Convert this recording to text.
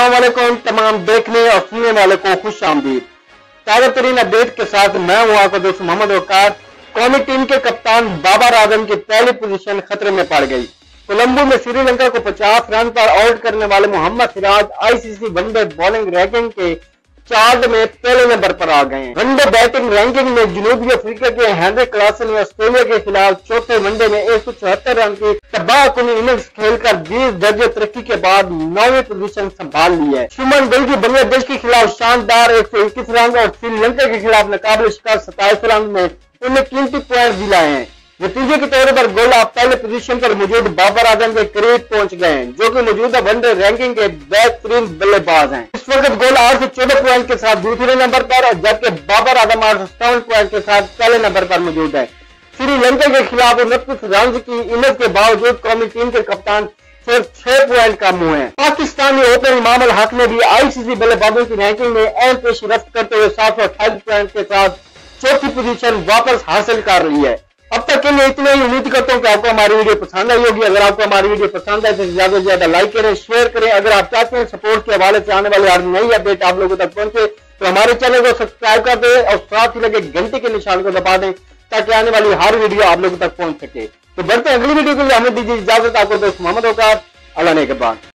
असलम तमाम देखने और सुनने वाले को खुश आमदीद। ताज़ा तरीन अपडेट के साथ मैं हूँ आपका दोस्त मोहम्मद वकार कौमी टीम के कप्तान बाबर आज़म की पहली पोजीशन खतरे में पड़ गई। कोलंबो में श्रीलंका को 50 रन पर आउट करने वाले Mohammed Siraj ICC one day bowling ranking के चार्ट में पहले नंबर पर आ गए वनडे बैटिंग रैंकिंग में जनूबी अफ्रीका के हैंनरी क्लासन ने ऑस्ट्रेलिया के खिलाफ चौथे वनडे में एक सौ चौहत्तर रन की तबाह इनिंग्स बीस दर्जे तरक्की के बाद नौवीं पोजीशन संभाल ली है। शुमन गिल की बांग्लादेश के खिलाफ शानदार एक सौ इक्कीस रन और श्रीलंका के खिलाफ नाकाबिल शिकार सताइस रन में उन्हें कीमती पॉइंट दिलाए हैं। नतीजे के तौर पर गोला पहले पोजीशन पर मौजूद बाबर आज़म के करीब पहुँच गए हैं, जो कि मौजूदा वनडे रैंकिंग के बेहतरीन बल्लेबाज हैं। इस वक्त गोला आठ सौ चौदह पॉइंट के साथ दूसरे नंबर पर और जबकि बाबर आज़म आठ सौ सत्तावन प्वाइंट के साथ पहले नंबर पर मौजूद है। श्रीलंका के खिलाफ उनतीस रन की इनिंग के बावजूद कौमी टीम के कप्तान सिर्फ़ छह पॉइंट कम हुए हैं। पाकिस्तानी ओपनर इमाम हक ने भी आईसीसी बल्लेबाजों की रैंकिंग में अहम पेशरफ करते हुए सात सौ अट्ठाईस पॉइंट के साथ चौथी पोजीशन वापस हासिल कर ली है। अब तक के लिए इतना ही उम्मीद करता हूँ कि आपको हमारी वीडियो पसंद आई होगी। अगर आपको हमारी वीडियो पसंद आए तो ज़्यादा से ज़्यादा लाइक करें शेयर करें। अगर आप चाहते हैं सपोर्ट के हवाले से आने वाले हर नई अपडेट आप लोगों तक पहुँचे तो हमारे चैनल को सब्सक्राइब कर दें और साथ ही लगे घंटे के निशान को दबा दें। ताकि आने वाली हर वीडियो आप लोगों तक पहुँच सके। तो बढ़ते अगली वीडियो के लिए हमें दीजिए इजाज़त। आपको दोस्त मोहम्मद होकर अल्लाह ने के बाद।